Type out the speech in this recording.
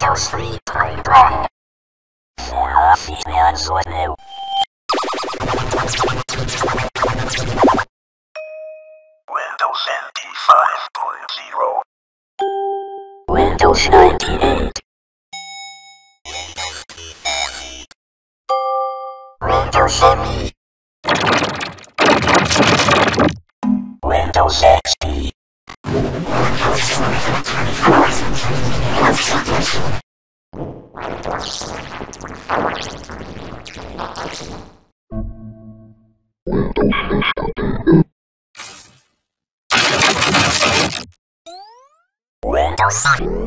Windows 3.1 For Office Management Windows NT 5.0. Windows 98 Windows ME Windows XP Windows Windows 10